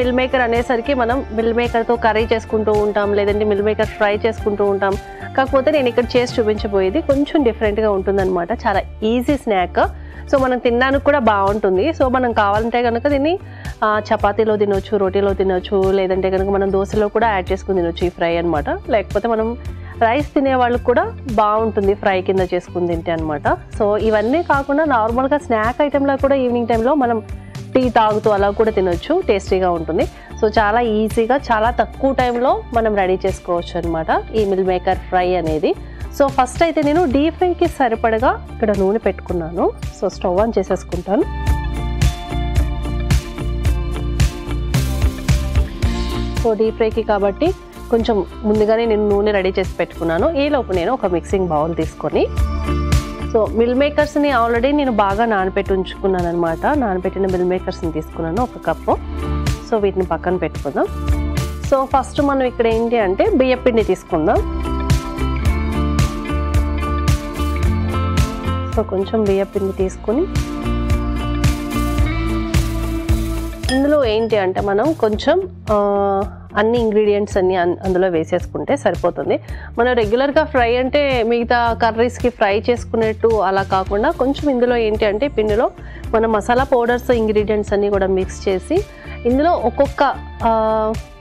Meal maker అనేసరికి మనం mill మేకర్తో curry చేసుకుంటూ ఉంటాం లేదంటే మిల్ మేకర్ ఫ్రై చేసుకుంటూ ఉంటాం. కాకపోతే నేను ఇక్కడ చేసి చూపించబోయేది కొంచెం డిఫరెంట్గా ఉంటుందన్నమాట. చాలా ఈజీ స్నాక్ సో మనం తినడానికి కూడా బాగుంటుంది. సో మనం కావాలంటే కనుక దీన్ని చపాతీలో తినొచ్చు రోటీలో తినొచ్చు లేదంటే కనుక మనం దోశలో కూడా యాడ్ చేసుకుని తినొచ్చు ఈ ఫ్రై అనమాట లేకపోతే మనం రైస్ తినే వాళ్ళకి కూడా బాగుంటుంది ఫ్రై కింద చేసుకుని తింటే అనమాట సో ఇవన్నీ కాకుండా నార్మల్గా స్నాక్ ఐటెంలో కూడా ఈవినింగ్ టైంలో మనం టీ తాగుతూ అలా కూడా తినొచ్చు. టేస్టీగా ఉంటుంది. సో చాలా ఈజీగా చాలా తక్కువ టైంలో మనం రెడీ చేసుకోవచ్చు అనమాట ఈ మిల్ మేకర్ ఫ్రై అనేది. సో ఫస్ట్ అయితే నేను డీప్ ఫ్రైకి సరిపడగా ఇక్కడ నూనె పెట్టుకున్నాను. సో స్టవ్ ఆన్ చేసేసుకుంటాను. సో డీప్ ఫ్రైకి కాబట్టి కొంచెం ముందుగానే నేను నూనె రెడీ చేసి పెట్టుకున్నాను. ఈ లోపు నేను ఒక మిక్సింగ్ బౌల్ తీసుకొని సో మిల్ మేకర్స్ని ఆల్రెడీ నేను బాగా నానబెట్టి ఉంచుకున్నాను అనమాట నానబెట్టిన మిల్ మేకర్స్ని తీసుకున్నాను ఒక కప్పు. సో వీటిని పక్కన పెట్టుకుందాం. సో ఫస్ట్ మనం ఇక్కడ ఏంటి అంటే బియ్యపిండి తీసుకుందాం. సో కొంచెం బియ్యపిండి తీసుకుని ఇందులో ఏంటి అంటే మనం కొంచెం అన్ని ఇంగ్రీడియంట్స్ అన్ని అన్- అందులో వేసేసుకుంటే సరిపోతుంది. మనం రెగ్యులర్గా ఫ్రై అంటే మిగతా కర్రీస్కి ఫ్రై చేసుకునేట్టు అలా కాకుండా కొంచెం ఇందులో ఏంటి అంటే పిండిలో మన మసాలా పౌడర్స్ ఇంగ్రీడియంట్స్ అన్నీ కూడా మిక్స్ చేసి ఇందులో ఒక్కొక్క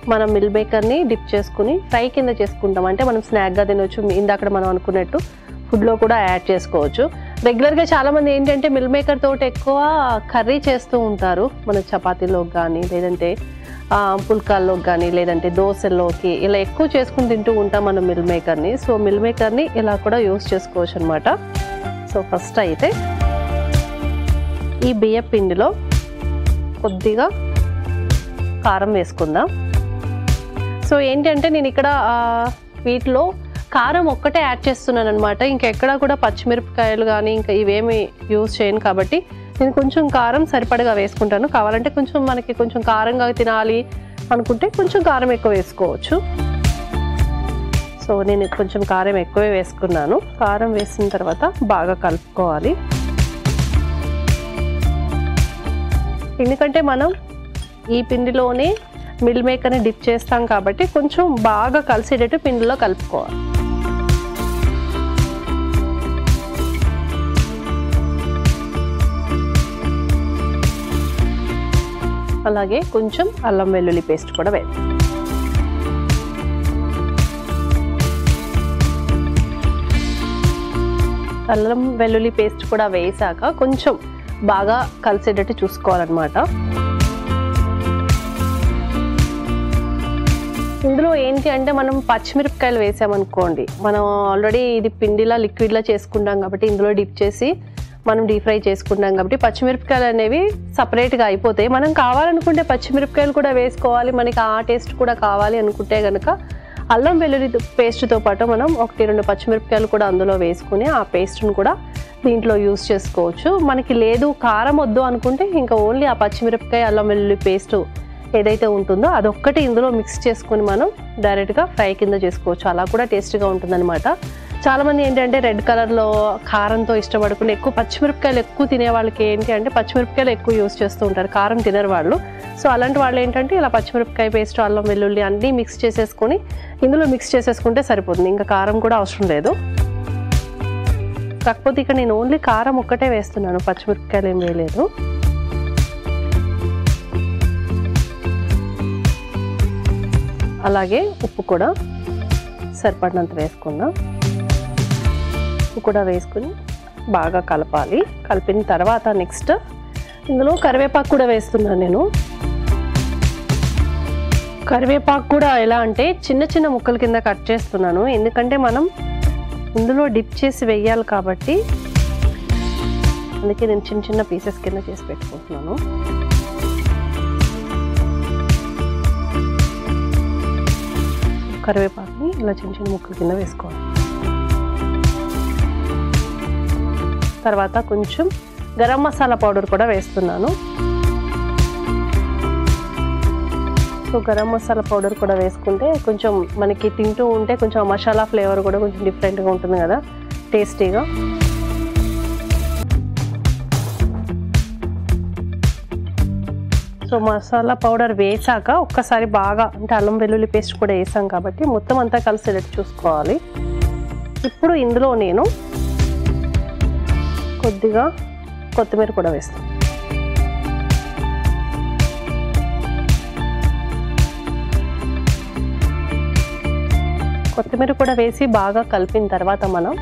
మనం మిల్ మేకర్ని డిప్ చేసుకుని ఫ్రై కింద చేసుకుంటాం. అంటే మనం స్నాక్గా తినవచ్చు ఇందాక మనం అనుకున్నట్టు ఫుడ్లో కూడా యాడ్ చేసుకోవచ్చు. రెగ్యులర్గా చాలామంది ఏంటంటే మిల్ మేకర్ తోటి ఎక్కువ కర్రీ చేస్తూ ఉంటారు. మన చపాతీలోకి కానీ లేదంటే పుల్కాల్లో పుల్కాల్లోకి కానీ లేదంటే దోశల్లోకి ఇలా ఎక్కువ చేసుకుని తింటూ ఉంటాం మనం మిల్ మేకర్ని సో మిల్ మేకర్ని ఇలా కూడా యూస్ చేసుకోవచ్చు అనమాట సో ఫస్ట్ అయితే ఈ బియ్య పిండిలో కొద్దిగా కారం వేసుకుందాం. సో ఏంటంటే నేను ఇక్కడ వీటిలో కారం ఒక్కటే యాడ్ చేస్తున్నాను అనమాట ఇంకెక్కడా కూడా పచ్చిమిరపకాయలు కానీ ఇంకా ఇవేమి యూజ్ చేయను కాబట్టి నేను కొంచెం కారం సరిపడగా వేసుకుంటాను. కావాలంటే కొంచెం మనకి కొంచెం కారంగా తినాలి అనుకుంటే కొంచెం కారం ఎక్కువ వేసుకోవచ్చు. సో నేను కొంచెం కారం ఎక్కువే వేసుకున్నాను. కారం వేసిన తర్వాత బాగా కలుపుకోవాలి. ఎందుకంటే మనం ఈ పిండిలోనే మిల్ మేకర్ని డిప్ చేస్తాం కాబట్టి కొంచెం బాగా కలిసేటట్టు పిండిలో కలుపుకోవాలి. అలాగే కొంచెం అల్లం వెల్లుల్లి పేస్ట్ కూడా వేద్దాం అల్లం వెల్లుల్లి పేస్ట్ కూడా వేసాక కొంచెం బాగా కలిసేటట్టు చూసుకోవాలన్నమాట. ఇందులో ఏంటి అంటే మనం పచ్చిమిరపకాయలు వేసామనుకోండి మనం ఆల్రెడీ ఇది పిండిలా లిక్విడ్లా చేసుకుంటాం కాబట్టి ఇందులో డిప్ చేసి మనం డీప్ ఫ్రై చేసుకుంటాం కాబట్టి పచ్చిమిరపకాయలు అనేవి సపరేట్గా అయిపోతాయి. మనం కావాలనుకుంటే పచ్చిమిరపకాయలు కూడా వేసుకోవాలి. మనకి ఆ టేస్ట్ కూడా కావాలి అనుకుంటే కనుక అల్లం వెల్లుల్లి పేస్ట్తో పాటు మనం ఒకటి రెండు పచ్చిమిరపకాయలు కూడా అందులో వేసుకుని ఆ పేస్ట్ను కూడా దీంట్లో యూస్ చేసుకోవచ్చు. మనకి లేదు కారం వద్దు అనుకుంటే ఇంకా ఓన్లీ ఆ పచ్చిమిరపకాయ అల్లం వెల్లుల్లి పేస్ట్ ఏదైతే ఉంటుందో అదొక్కటి ఇందులో మిక్స్ చేసుకుని మనం డైరెక్ట్గా ఫ్రై కింద చేసుకోవచ్చు. అలా కూడా టేస్ట్గా ఉంటుందన్నమాట. చాలామంది ఏంటంటే రెడ్ కలర్లో కారంతో ఇష్టపడకుండా ఎక్కువ పచ్చిమిరపకాయలు ఎక్కువ తినే వాళ్ళకి ఏంటి అంటే పచ్చిమిరపకాయలు ఎక్కువ యూస్ చేస్తూ ఉంటారు కారం తినరు వాళ్ళు. సో అలాంటి వాళ్ళు ఏంటంటే ఇలా పచ్చిమిరపకాయ పేస్ట్ అల్లం వెల్లుల్లి అన్నీ మిక్స్ చేసేసుకొని ఇందులో మిక్స్ చేసేసుకుంటే సరిపోతుంది. ఇంకా కారం కూడా అవసరం లేదు. కాకపోతే ఇక్కడ నేను ఓన్లీ కారం ఒక్కటే వేస్తున్నాను పచ్చిమిరపకాయలు ఏం వేయలేదు. అలాగే ఉప్పు కూడా సరిపడినంత వేసుకుందాం పసుపు కూడా వేసుకుని బాగా కలపాలి. కలిపిన తర్వాత నెక్స్ట్ ఇందులో కరివేపాకు కూడా వేస్తున్నాను నేను. కరివేపాకు కూడా ఎలా అంటే చిన్న చిన్న ముక్కల కింద కట్ చేస్తున్నాను. ఎందుకంటే మనం ఇందులో డిప్ చేసి వేయాలి కాబట్టి అందుకే నేను చిన్న చిన్న పీసెస్ కింద చేసి పెట్టుకుంటున్నాను. కరివేపాకుని ఇలా చిన్న చిన్న ముక్కల కింద వేసుకోవాలి. తర్వాత కొంచెం గరం మసాలా పౌడర్ కూడా వేస్తున్నాను. సో గరం మసాలా పౌడర్ కూడా వేసుకుంటే కొంచెం మనకి తింటూ ఉంటే కొంచెం మసాలా ఫ్లేవర్ కూడా కొంచెం డిఫరెంట్గా ఉంటుంది కదా టేస్టీగా. సో మసాలా పౌడర్ వేసాక ఒక్కసారి బాగా అంటే అల్లం వెల్లుల్లి పేస్ట్ కూడా వేసాం కాబట్టి మొత్తం అంతా కలిసేటట్టు చూసుకోవాలి. ఇప్పుడు ఇందులో నేను కొద్దిగా కొత్తిమీర కూడా వేస్తాం. కొత్తిమీర కూడా వేసి బాగా కలిపిన తర్వాత మనం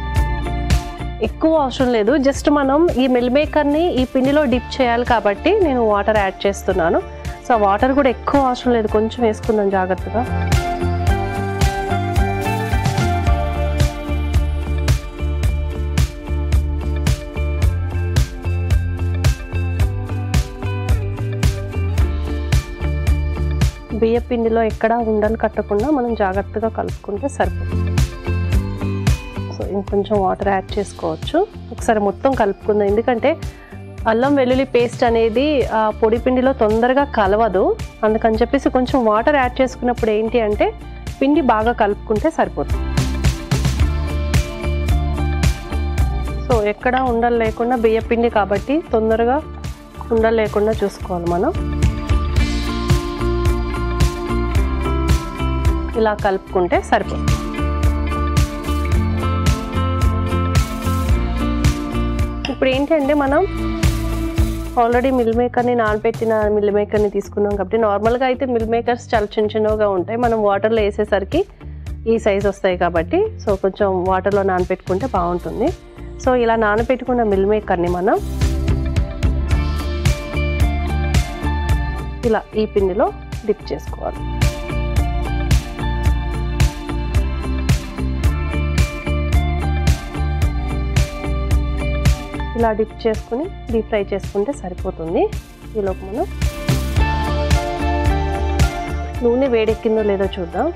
ఎక్కువ అవసరం లేదు. జస్ట్ మనం ఈ మిల్ మేకర్ని ఈ పిండిలో డిప్ చేయాలి కాబట్టి నేను వాటర్ యాడ్ చేస్తున్నాను. సో వాటర్ కూడా ఎక్కువ అవసరం లేదు. కొంచెం వేసుకుందాం జాగ్రత్తగా. బియ్య పిండిలో ఎక్కడ ఉండలు కట్టకుండా మనం జాగ్రత్తగా కలుపుకుంటే సరిపోతుంది. సో ఇంకొంచెం వాటర్ యాడ్ చేసుకోవచ్చు. ఒకసారి మొత్తం కలుపుకుందాం. ఎందుకంటే అల్లం వెల్లుల్లి పేస్ట్ అనేది ఆ పొడి పిండిలో తొందరగా కలవదు. అందుకని చెప్పేసి కొంచెం వాటర్ యాడ్ చేసుకున్నప్పుడు ఏంటి అంటే పిండి బాగా కలుపుకుంటే సరిపోతుంది. సో ఎక్కడ ఉండలు లేకుండా బియ్య పిండి కాబట్టి తొందరగా ఉండలు లేకుండా చూసుకోవాలి మనం. ఇలా కలుపుకుంటే సరిపోతుంది. ఇప్పుడు ఏంటంటే మనం ఆల్రెడీ మిల్ మేకర్ని నానబెట్టిన మిల్ మేకర్ని తీసుకున్నాం కాబట్టి నార్మల్గా అయితే మిల్ మేకర్స్ చాలా చిన్న చిన్నగా ఉంటాయి. మనం వాటర్లో వేసేసరికి ఈ సైజ్ వస్తాయి కాబట్టి సో కొంచెం వాటర్లో నానబెట్టుకుంటే బాగుంటుంది. సో ఇలా నానబెట్టుకున్న మిల్ మేకర్ని మనం ఇలా ఈ పిండిలో డిప్ చేసుకోవాలి. ఇలా డిప్ చేసుకుని డీప్ ఫ్రై చేసుకుంటే సరిపోతుంది. ఈలోపు మనం నూనె వేడెక్కిందో లేదో చూద్దాం.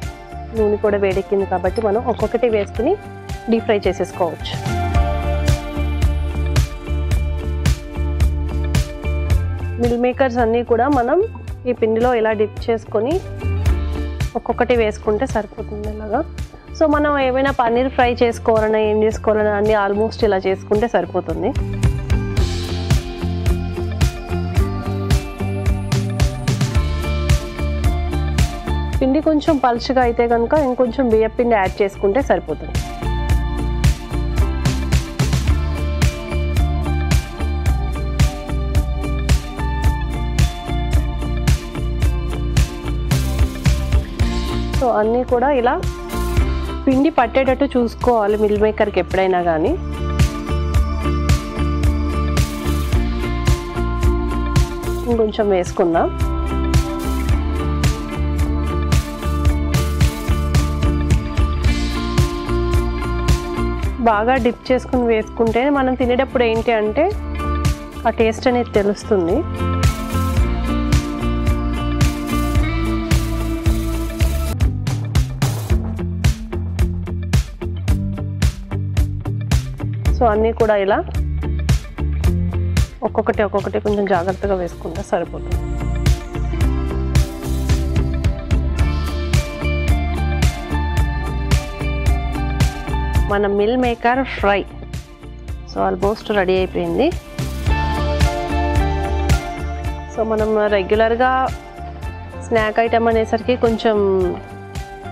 నూనె కూడా వేడెక్కింది కాబట్టి మనం ఒక్కొక్కటి వేసుకుని డీప్ ఫ్రై చేసేసుకోవచ్చు. మిల్ మేకర్స్ అన్నీ కూడా మనం ఈ పిండిలో ఇలా డిప్ చేసుకొని ఒక్కొక్కటి వేసుకుంటే సరిపోతుంది అలాగా. సో మనం ఏమైనా పన్నీర్ ఫ్రై చేసుకోవాలన్నా ఏం చేసుకోవాలన్నా అన్నీ ఆల్మోస్ట్ ఇలా చేసుకుంటే సరిపోతుంది. పిండి కొంచెం పలుచగా అయితే కనుక ఇంకొంచెం బియ్య పిండి యాడ్ చేసుకుంటే సరిపోతుంది. సో అన్నీ కూడా ఇలా పిండి పట్టేటట్టు చూసుకోవాలి మిల్ మేకర్కి ఎప్పుడైనా కానీ ఇంకొంచెం వేసుకుందాం. బాగా డిప్ చేసుకుని వేసుకుంటే మనం తినేటప్పుడు ఏంటి అంటే ఆ టేస్ట్ అనేది తెలుస్తుంది. సో అన్నీ కూడా ఇలా ఒక్కొక్కటి ఒక్కొక్కటి కొంచెం జాగ్రత్తగా వేసుకుంటే సరిపోతుంది. మన meal maker fry. So almost ready అయిపోయింది. సో మనం రెగ్యులర్గా స్నాక్ ఐటమ్ అనేసరికి కొంచెం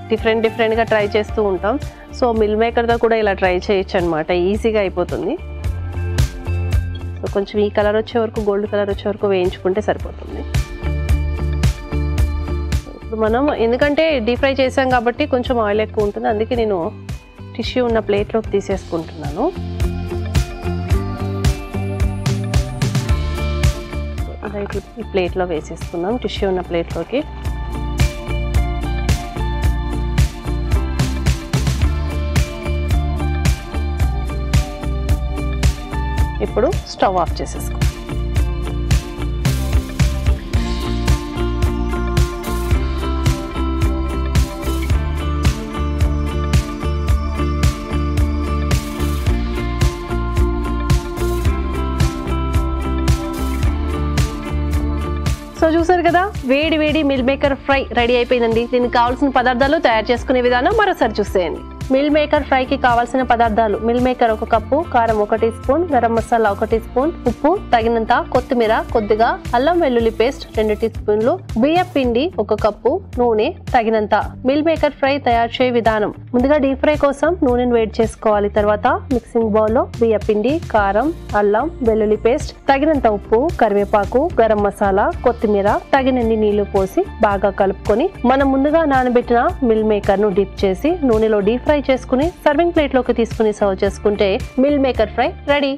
డిఫరెంట్ డిఫరెంట్గా ట్రై చేస్తూ ఉంటాం. సో మిల్ మేకర్తో కూడా ఇలా ట్రై చేయొచ్చు అనమాట ఈజీగా అయిపోతుంది. సో కొంచెం ఈ కలర్ వచ్చే వరకు గోల్డ్ కలర్ వచ్చే వరకు వేయించుకుంటే సరిపోతుంది. ఇప్పుడు మనం ఎందుకంటే డీప్ ఫ్రై చేసాం కాబట్టి కొంచెం ఆయిల్ ఎక్కువ ఉంటుంది. అందుకే నేను టిష్యూ ఉన్న ప్లేట్లోకి తీసేసుకుంటున్నాను. ఇట్లా ఈ ప్లేట్లో వేసేసుకుందాం. టిష్యూ ఉన్న ప్లేట్లోకి. ఇప్పుడు స్టవ్ ఆఫ్ చేసేసుకో. సో చూసారు కదా వేడి వేడి మిల్ మేకర్ ఫ్రై రెడీ అయిపోయిందండి. దీనికి కావాల్సిన పదార్థాలు తయారు చేసుకునే విధానం మరోసారి చూసేయండి. మిల్ మేకర్ ఫ్రైకి కావాల్సిన పదార్థాలు. మిల్ మేకర్ ఒక కప్పు కారం ఒక టీ స్పూన్ గరం మసాలా ఒక టీ స్పూన్ ఉప్పు తగినంత కొత్తిమీర కొద్దిగా అల్లం వెల్లుల్లి పేస్ట్ రెండు టీ స్పూన్లు బియ్య పిండి ఒక కప్పు నూనె తగినంత. మిల్ మేకర్ ఫ్రై తయారు చేయ విధానం. ముందుగా డీప్ ఫ్రై కోసం నూనెను వేడి చేసుకోవాలి. తర్వాత మిక్సింగ్ బౌల్లో బియ్య పిండి కారం అల్లం వెల్లుల్లి పేస్ట్ తగినంత ఉప్పు కరివేపాకు గరం మసాలా కొత్తిమీర తగినన్ని నీళ్ళు పోసి బాగా కలుపుకొని మనం ముందుగా నానబెట్టిన మిల్ మేకర్ను డిప్ చేసి నూనెలో డీప్ ఫ్రై చేసుకుని సర్వింగ్ ప్లేట్లోకి తీసుకుని సర్వ్ చేసుకుంటే మిల్ మేకర్ ఫ్రై రెడీ